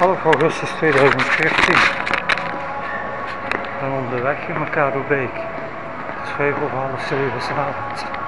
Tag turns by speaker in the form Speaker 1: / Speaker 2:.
Speaker 1: 11 augustus 2014 en onderweg in Beek. Het is vijf over half zeven s'avonds.